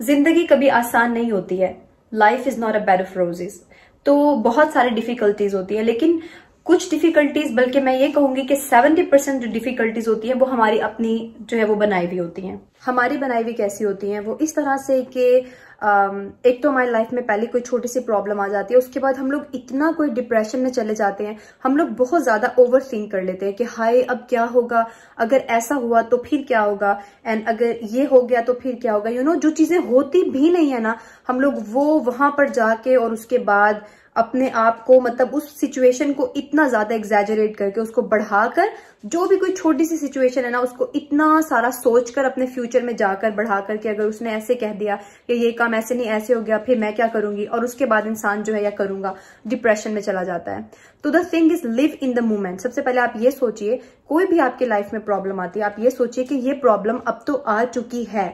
ज़िंदगी कभी आसान नहीं होती है। Life is not a bed of roses तो बहुत सारी डिफिकल्टीज होती है, लेकिन कुछ डिफिकल्टीज बल्कि मैं ये कहूँगी कि 70 परसेंट जो डिफिकल्टीज होती है, वो हमारी अपनी जो है, वो बनाई हुई होती हैं। हमारी बनाई हुई कैसी होती हैं? वो इस तरह से कि एक तो हमारी लाइफ में पहले कोई छोटी सी प्रॉब्लम आ जाती है उसके बाद हम लोग इतना कोई डिप्रेशन में चले जाते हैं हम लोग बहुत ज़्यादा ओवर थिंक कर लेते हैं कि हाय अब क्या होगा? अगर ऐसा हुआ तो फिर क्या होगा? एंड अगर ये हो गया तो फिर क्या होगा? यू you नो know, जो चीज़ें होती भी नहीं है ना हम लोग वो वहाँ पर जाके और उसके बाद अपने आप को मतलब उस सिचुएशन को इतना ज़्यादा एग्जेजरेट करके, उसको बढ़ाकर, जो भी कोई छोटी सी सिचुएशन है ना, उसको इतना सारा सोचकर अपने फ्यूचर में जाकर बढ़ा करके अगर उसने ऐसे कह दिया कि ये काम ऐसे नहीं, ऐसे हो गया, फिर मैं क्या करूँगी? और उसके बाद इंसान जो है या करूँगा डिप्रेशन में चला जाता है। तो the thing is live in the moment सबसे पहले आप ये सोचिए, कोई भी आपकी लाइफ में प्रॉब्लम आती है, आप ये सोचिए कि ये प्रॉब्लम अब तो आ चुकी है।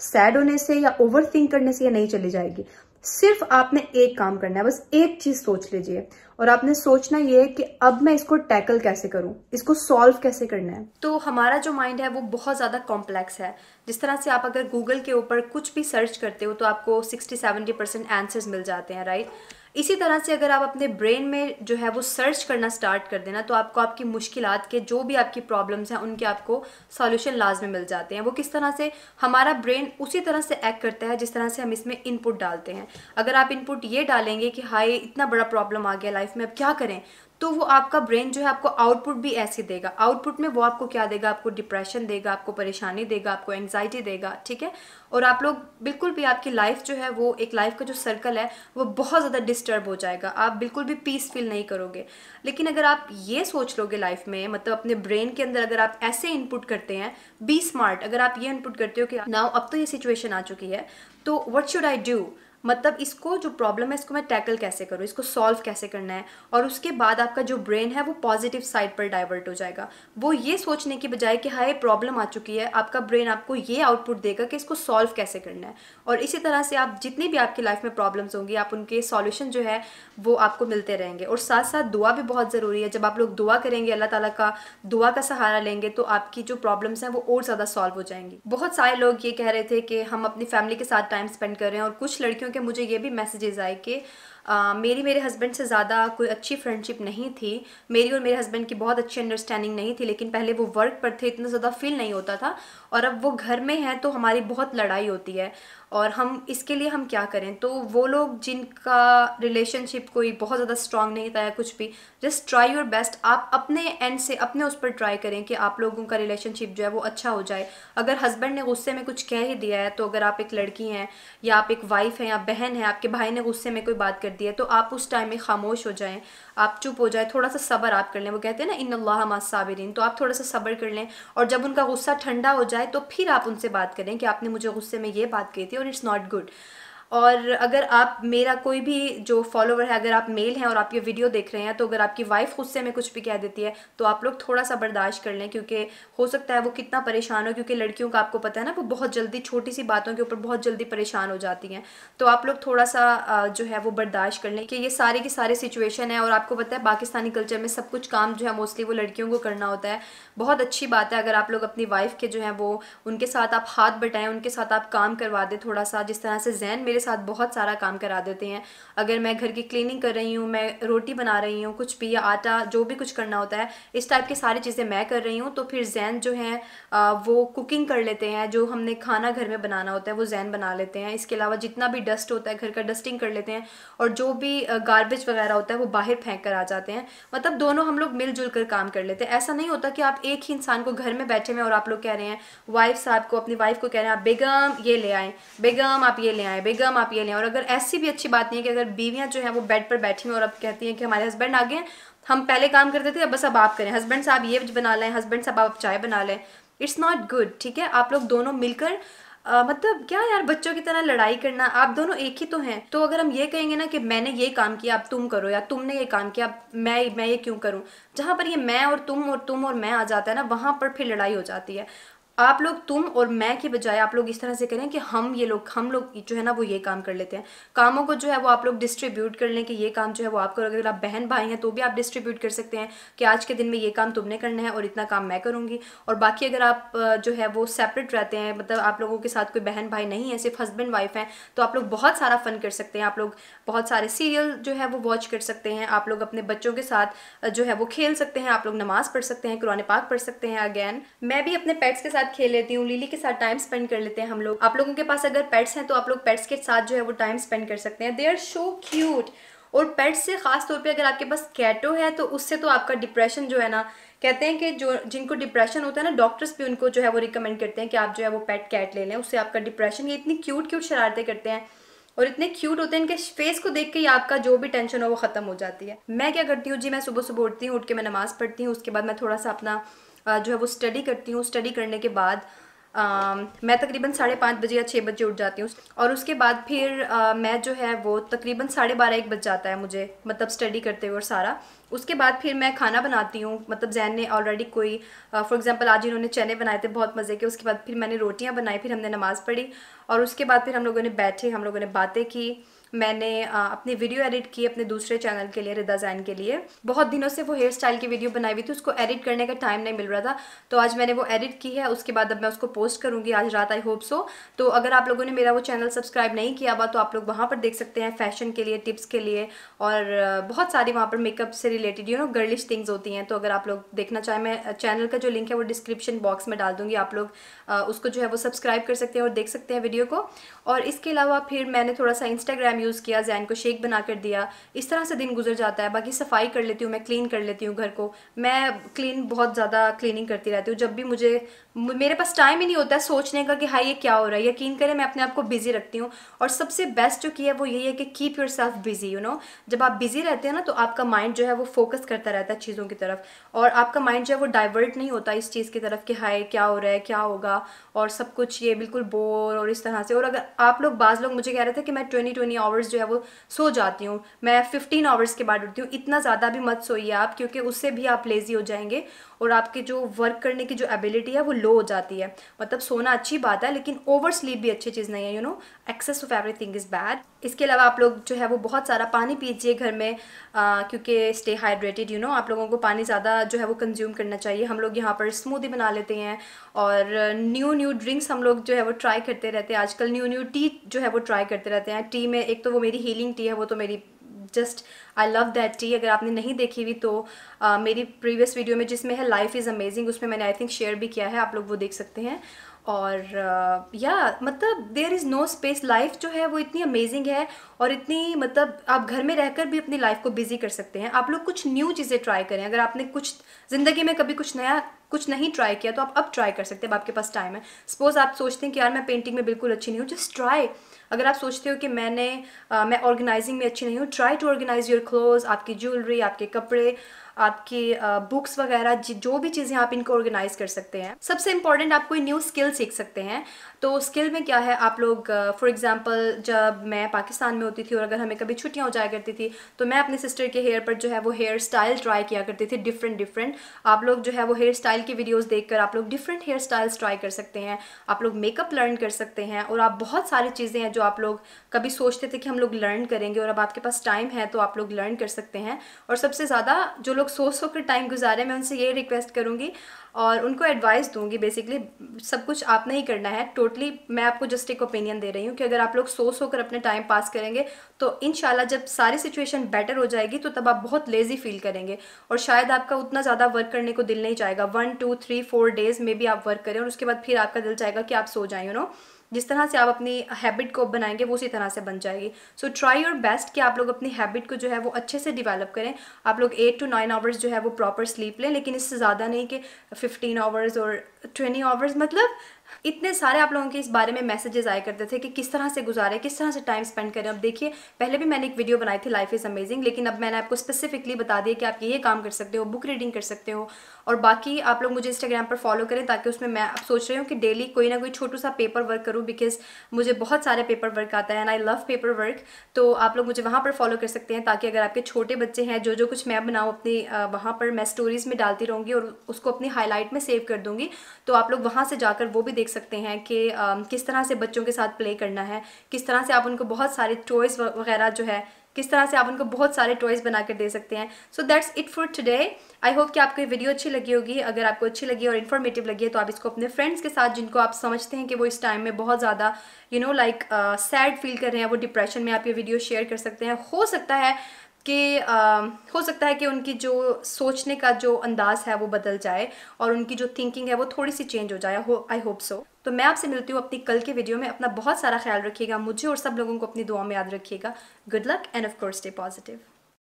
सैड होने से या ओवर थिंक करने से ये नहीं चली जाएगी। सिर्फ़ आपने एक काम करना है, बस एक चीज़ सोच लीजिए। और आपने सोचना ये है कि अब मैं इसको टैकल कैसे करूँ? इसको सॉल्व कैसे करना है? तो हमारा जो माइंड है, वो बहुत ज़्यादा कॉम्प्लेक्स है। जिस तरह से आप अगर गूगल के ऊपर कुछ भी सर्च करते हो तो आपको 60 70 परसेंट आंसर्स मिल जाते हैं, राइट? इसी तरह से अगर आप अपने ब्रेन में जो है वो सर्च करना स्टार्ट कर देना तो आपको आपकी मुश्किल के जो भी आपकी प्रॉब्लम्स हैं, उनके आपको सॉल्यूशन लाज में मिल जाते हैं। वो किस तरह से? हमारा ब्रेन उसी तरह से एक्ट करता है, जिस तरह से हम इसमें इनपुट डालते हैं। अगर आप इनपुट ये डालेंगे कि हाई इतना बड़ा प्रॉब्लम आ गया लाइफ में, अब क्या करें? तो वो आपका ब्रेन जो है, आपको आउटपुट भी ऐसे देगा। आउटपुट में वो आपको क्या देगा? आपको डिप्रेशन देगा, आपको परेशानी देगा, आपको एंग्जाइटी देगा, ठीक है? और आप लोग बिल्कुल भी आपकी लाइफ जो है वो, एक लाइफ का जो सर्कल है, वो बहुत ज़्यादा डिस्टर्ब हो जाएगा। आप बिल्कुल भी पीस फील नहीं करोगे। लेकिन अगर आप ये सोच लोगे लाइफ में मतलब अपने ब्रेन के अंदर अगर आप ऐसे इनपुट करते हैं बी स्मार्ट अगर आप ये इनपुट करते हो कि नाउ अब तो ये सिचुएशन आ चुकी है तो वट शुड आई डू मतलब इसको जो प्रॉब्लम है, इसको मैं टैकल कैसे करूँ? इसको सॉल्व कैसे करना है? और उसके बाद आपका जो ब्रेन है, वो पॉजिटिव साइड पर डाइवर्ट हो जाएगा। वो ये सोचने की बजाय कि हाई प्रॉब्लम आ चुकी है। आपका ब्रेन आपको ये आउटपुट देगा कि इसको सॉल्व कैसे करना है। और इसी तरह से आप जितनी भी आपकी लाइफ में प्रॉब्लम्स होंगी, आप उनके सॉल्यूशन जो है, वो आपको मिलते रहेंगे। और साथ साथ दुआ भी बहुत ज़रूरी है। जब आप लोग दुआ करेंगे, अल्लाह ताला का दुआ का सहारा लेंगे तो आपकी जो प्रॉब्लम्स हैं, वो और ज़्यादा सॉल्व हो जाएँगी। बहुत सारे लोग ये कह रहे थे कि हम अपनी फैमिली के साथ टाइम स्पेंड कर रहे हैं और कुछ लड़कियों क्योंकि मुझे ये भी मैसेजेस आए कि आ, मेरी मेरे हस्बैंड से ज़्यादा कोई अच्छी फ्रेंडशिप नहीं थी। मेरी और मेरे हस्बैंड की बहुत अच्छी अंडरस्टैंडिंग नहीं थी लेकिन पहले वो वर्क पर थे इतना ज़्यादा फील नहीं होता था। और अब वो घर में है तो हमारी बहुत लड़ाई होती है। और हम, इसके लिए हम क्या करें? तो वो लोग जिनका रिलेशनशिप कोई बहुत ज़्यादा स्ट्रांग नहीं था या कुछ भी जस्ट ट्राई योर बेस्ट आप अपने एंड से अपने उस पर ट्राई करें कि आप लोगों का रिलेशनशिप जो है वो अच्छा हो जाए। अगर हस्बैंड ने गुस्से में कुछ कह ही दिया है तो अगर आप एक लड़की हैं या आप एक वाइफ हैं या बहन हैं, आपके भाई ने गुस्से में कोई बात कर दी है तो आप उस टाइम में खामोश हो जाएँ। आप चुप हो जाए, थोड़ा सा सब्र आप कर लें। वो कहते हैं ना इन अल्लाह साबिरीन. तो आप थोड़ा सा सब्र कर लें और जब उनका गुस्सा ठंडा हो जाए तो फिर आप उनसे बात करें कि आपने मुझे गुस्से में ये बात कही थी और इट्स नॉट गुड और अगर आप, मेरा कोई भी जो फॉलोवर है, अगर आप मेल हैं और आप ये वीडियो देख रहे हैं तो अगर आपकी वाइफ गुस्से में कुछ भी कह देती है तो आप लोग थोड़ा सा बर्दाश्त कर लें, क्योंकि हो सकता है वो कितना परेशान हो, क्योंकि लड़कियों का आपको पता है ना, वो बहुत जल्दी छोटी सी बातों के ऊपर बहुत जल्दी परेशान हो जाती हैं। तो आप लोग थोड़ा सा जो है वो बर्दाश्त कर लें कि ये सारे की सारे सिचुएशन है और आपको पता है पाकिस्तानी कल्चर में सब कुछ काम जो है मोस्टली वो लड़कियों को करना होता है। बहुत अच्छी बात है, अगर आप लोग अपनी वाइफ के जो है वो, उनके साथ आप हाथ बटाएँ, उनके साथ आप काम करवा दें थोड़ा सा जिस तरह से जैन मेरे साथ बहुत सारा काम करा देते हैं। अगर मैं घर की क्लीनिंग कर रही हूँ, मैं रोटी बना रही हूँ, कुछ भी आटा, जो भी कुछ करना होता है, इस टाइप की सारी चीज़ें मैं कर रही हूँ तो फिर जैन जो है वो कुकिंग कर लेते हैं, जो हमने खाना घर में बनाना होता है, वो जैन बना लेते हैं। इसके अलावा जितना भी डस्ट होता है, घर का डस्टिंग कर लेते हैं, और जो भी गार्बेज वगैरह होता है, वो बाहर फेंक कर आ जाते हैं। मतलब दोनों हम लोग मिलजुल कर काम कर लेते हैं। ऐसा नहीं होता कि आप एक ही इंसान को घर में बैठे हुए और आप लोग कह रहे हैं, वाइफ साहब को, अपनी वाइफ को कह रहे हैं, आप बेगम ये ले आए, बेगम आप ये ले आए, बेगम आप ये ले। और अगर ऐसी भी अच्छी बात नहीं है कि अगर बीवियाँ जो है वो बेड पर बैठी हुई और अब कहती हैं कि हमारे हस्बैंड आ गए हम पहले काम करते थे अब बस अब आप करें। हस्बैंड साहब ये बना लें हस्बैंड साहब आप चाय बना लें। इट्स नॉट गुड ठीक है? आप लोग दोनों मिलकर आ, मतलब क्या यार बच्चों की तरह लड़ाई करना आप दोनों एक ही तो हैं। तो अगर हम ये कहेंगे ना कि मैंने ये काम किया अब तुम करो या तुमने ये काम किया मैं मैं ये क्यों करूँ? जहाँ पर ये मैं और तुम और तुम और मैं आ जाता है ना वहाँ पर फिर लड़ाई हो जाती है। आप लोग, तुम और मैं के बजाय आप लोग इस तरह से करें कि हम ये लोग, हम लोग जो है ना वो ये काम कर लेते हैं। कामों को जो है वो आप लोग डिस्ट्रीब्यूट कर लें कि ये काम जो है वो आप करोगे अगर आप बहन भाई हैं तो भी आप डिस्ट्रीब्यूट कर सकते हैं कि आज के दिन में ये काम तुमने करना है और इतना काम मैं करूँगी। और बाकी अगर आप जो है वो सेपरेट रहते हैं मतलब आप लोगों के साथ कोई बहन भाई नहीं है, सिर्फ़ हस्बैंड वाइफ हैं तो आप लोग बहुत सारा फन कर सकते हैं। आप लोग बहुत सारे सीरियल जो है वो वॉच कर सकते हैं। आप लोग अपने बच्चों के साथ जो है वो खेल सकते हैं। आप लोग नमाज़ पढ़ सकते हैं, कुरान पाक पढ़ सकते हैं। अगैन मैं भी अपने पेट्स के साथ खेल लेती हूँ, लिली के साथ टाइम स्पेंड कर लेते हैं हम लोग। आप लोगों के पास अगर पेट्स हैं तो आप लोग पेट्स के साथ जो है वो टाइम स्पेंड कर सकते हैं। दे आर शो क्यूट और पेट्स से खास तौर पे अगर आपके पास कैटो है तो उससे तो आपका डिप्रेशन जो है ना, कहते हैं कि जो, जिनको डिप्रेशन होता है ना डॉक्टर्स भी उनको जो है वो रिकमेंड करते हैं कि आप जो है वो पेट कैट ले लें। उससे आपका डिप्रेशन ये इतनी क्यूट क्यूट शरारतें करते हैं। और इतने क्यूट होते हैं, इनके फेस को देख के ही आपका जो भी टेंशन हो, वो ख़त्म हो जाती है। मैं क्या करती हूँ जी, मैं सुबह सुबह उठती हूँ, उठ के मैं नमाज़ पढ़ती हूँ, उसके बाद मैं थोड़ा सा अपना जो है वो स्टडी करती हूँ स्टडी करने के बाद आ, मैं तकरीबन साढ़े पाँच बजे या छः बजे उठ जाती हूँ। और उसके बाद फिर आ, मैं जो है वो तकरीबन साढ़े बारह एक बज जाता है मुझे मतलब स्टडी करते हुए और सारा। उसके बाद फिर मैं खाना बनाती हूँ मतलब जैन ने ऑलरेडी कोई फॉर एग्जांपल आज इन्होंने चने बनाए थे बहुत मज़े के उसके बाद फिर मैंने रोटियाँ बनाई फिर हमने नमाज़ पढ़ी। और उसके बाद फिर हम लोगों ने बैठे हम लोगों ने बातें की। मैंने अपनी वीडियो एडिट की अपने दूसरे चैनल के लिए रिदा जैन के लिए। बहुत दिनों से वो हेयर स्टाइल की वीडियो बनाई हुई थी, उसको एडिट करने का टाइम नहीं मिल रहा था। तो आज मैंने वो एडिट की है, उसके बाद अब मैं उसको पोस्ट करूँगी आज रात आई होप सो तो अगर आप लोगों ने मेरा वो चैनल सब्सक्राइब नहीं किया हुआ तो आप लोग वहाँ पर देख सकते हैं फ़ैशन के लिए, टिप्स के लिए, और बहुत सारी वहाँ पर मेकअप से related you know girlish things होती हैं। तो अगर आप लोग देखना चाहें, मैं चैनल का जो लिंक है, वो डिस्क्रिप्शन बॉक्स में डाल दूँगी, आप लोग उसको जो है वो सब्सक्राइब कर सकते हैं और देख सकते हैं वीडियो को। और इसके अलावा फिर मैंने थोड़ा सा इंस्टाग्राम यूज़ किया जैन को शेक बना कर दिया, इस तरह से दिन गुजर जाता है। बाकी सफ़ाई कर लेती हूँ, मैं क्लीन कर लेती हूँ घर को। मैं क्लीन बहुत ज़्यादा क्लीनिंग करती रहती हूँ। जब भी मुझे मेरे पास टाइम ही नहीं होता है सोचने का कि हाँ ये क्या हो रहा है? यकीन करें, मैं अपने आप को बिज़ी रखती हूँ। और सबसे बेस्ट जो किया है वो यही है कि keep yourself busy you know जब आप बिज़ी रहते हैं ना तो आपका माइंड जो है वो फोकस करता रहता है चीज़ों की तरफ़। और आपका माइंड जो है वो डाइवर्ट नहीं होता इस चीज़ की तरफ़ कि हाय, क्या हो रहा है, क्या होगा? और सब कुछ ये बिल्कुल बोर और इस तरह से। और अगर आप लोग, बाज़ लोग मुझे कह रहे थे कि मैं ट्वेंटी ट्वेंटी आवर्स जो है वो सो जाती हूँ। मैं फिफ्टीन आवर्स के बाद उठती हूँ। इतना ज़्यादा भी मत सोइए आप, क्योंकि उससे भी आप लेज़ी हो जाएँगे। और आपके जो वर्क करने की जो एबिलिटी है वो हो जाती है। मतलब सोना अच्छी बात है लेकिन ओवर स्लीप भी अच्छी चीज़ नहीं है you know excess of everything is bad इसके अलावा आप लोग जो है वो बहुत सारा पानी पीजिए घर में आ, क्योंकि स्टे हाइड्रेटेड यू नो आप लोगों को पानी ज़्यादा जो है वो कंज्यूम करना चाहिए। हम लोग यहाँ पर स्मूदी बना लेते हैं और न्यू न्यू ड्रिंक्स हम लोग जो है वो ट्राई करते रहते हैं। आजकल न्यू न्यू टी जो है वो ट्राई करते रहते हैं। टी में एक तो वो मेरी हीलिंग टी है वो तो मेरी just I love that tea अगर आपने नहीं देखी हुई तो uh, मेरी प्रीवियस वीडियो में जिसमें है लाइफ इज़ अमेजिंग उसमें मैंने आई थिंक शेयर भी किया है आप लोग वो देख सकते हैं। और या uh, मतलब there is no space life जो है वो इतनी अमेजिंग है और इतनी मतलब आप घर में रहकर भी अपनी लाइफ को बिज़ी कर सकते हैं। आप लोग कुछ न्यू चीज़ें ट्राई करें। अगर आपने कुछ ज़िंदगी में कभी कुछ नया कुछ नहीं ट्राई किया तो आप अब ट्राई कर सकते हैं आपके पास टाइम है। सपोज़ आप सोचते हैं कि यार मैं पेंटिंग में बिल्कुल अच्छी नहीं हूँ जस्ट ट्राई अगर आप सोचते हो कि मैंने आ, मैं ऑर्गेनाइजिंग में अच्छी नहीं हूँ try to organise your clothes आपकी ज्वेलरी आपके कपड़े आपकी बुक्स वगैरह, जो भी चीज़ें आप इनको ऑर्गेनाइज कर सकते हैं। सबसे इंपॉर्टेंट आप कोई न्यू स्किल सीख सकते हैं। तो स्किल में क्या है, आप लोग फॉर एग्जांपल जब मैं पाकिस्तान में होती थी और अगर हमें कभी छुट्टियाँ हो जाया करती थी तो मैं अपने सिस्टर के हेयर पर जो है वो हेयर स्टाइल ट्राई किया करती थी डिफरेंट डिफरेंट आप लोग जो है वो हेयर स्टाइल की वीडियोस देखकर आप लोग डिफरेंट हेयर स्टाइल्स ट्राई कर सकते हैं। आप लोग मेकअप लर्न कर सकते हैं और आप बहुत सारी चीज़ें हैं जो आप लोग कभी सोचते थे कि हम लोग लर्न करेंगे और अब आपके पास टाइम है तो आप लोग लर्न कर सकते हैं। और सबसे ज़्यादा जो लोग सोच सोच कर टाइम गुजारे, मैं उनसे ये रिक्वेस्ट करूँगी और उनको एडवाइस दूँगी बेसिकली सब कुछ आपने ही करना है। टोटली मैं आपको जस्ट एक ओपिनियन दे रही हूँ कि अगर आप लोग सो सो कर अपने टाइम पास करेंगे तो इन जब सारी सिचुएशन बेटर हो जाएगी तो तब आप बहुत लेजी फील करेंगे और शायद आपका उतना ज़्यादा वर्क करने को दिल नहीं चाहेगा। One two three four days में भी आप वर्क करें और उसके बाद फिर आपका दिल चाहेगा कि आप सो जाए यू नो जिस तरह से आप अपनी हैबिट को बनाएँगे, वो उसी तरह से बन जाएगी। सो ट्राई योर बेस्ट कि आप लोग अपनी हैबिट को जो है वो अच्छे से डिवेलप करें। आप लोग एट टू नाइन आवर्स जो है वो प्रॉपर स्लीप लें, लेकिन इससे ज़्यादा नहीं कि फिफ्टीन आवर्स और ट्वेंटी आवर्स मतलब इतने सारे आप लोगों के इस बारे में मैसेजेस आए करते थे कि किस तरह से गुजारे, किस तरह से टाइम स्पेंड करें। अब देखिए, पहले भी मैंने एक वीडियो बनाई थी लाइफ इज़ अमेजिंग लेकिन अब मैंने आपको स्पेसिफिकली बता दिया कि आप ये काम कर सकते हो बुक रीडिंग कर सकते हो, और बाकी आप लोग मुझे इंस्टाग्राम पर फॉलो करें ताकि उसमें मैं अब सोच रही हूँ कि डेली कोई ना कोई छोटू सा पेपर वर्क करूँ बिकॉज़ मुझे बहुत सारे पेपर वर्क आता है and I love paper work तो आप लोग मुझे वहाँ पर फॉलो कर सकते हैं ताकि अगर आपके छोटे बच्चे हैं जो जो कुछ मैं बनाऊँ अपनी वहाँ पर मैं स्टोरीज़ में डालती रहूँगी और उसको अपनी हाईलाइट में सेव कर दूँगी तो आप लोग वहाँ से जाकर वो भी देख सकते हैं कि किस तरह से बच्चों के साथ प्ले करना है, किस तरह से आप उनको बहुत सारे टॉयज़ वगैरह जो है, किस तरह से आप उनको बहुत सारे टॉयज़ बना कर दे सकते हैं। So that's it for today I hope कि आपको ये वीडियो अच्छी लगी होगी। अगर आपको अच्छी लगी और इन्फॉर्मेटिव लगी है तो आप इसको अपने फ्रेंड्स के साथ, जिनको आप समझते हैं कि वो इस टाइम में बहुत ज़्यादा you know like sad feel कर रहे हैं, वो डिप्रेशन में आप ये वीडियो शेयर कर सकते हैं। हो सकता है कि हो सकता है कि उनकी जो सोचने का जो अंदाज है वो बदल जाए और उनकी जो थिंकिंग है वो थोड़ी सी चेंज हो जाए। हो आई होप सो तो मैं आपसे मिलती हूँ अपनी कल के वीडियो में। अपना बहुत सारा ख्याल रखिएगा। मुझे और सब लोगों को अपनी दुआ में याद रखिएगा। Good luck and of course stay positive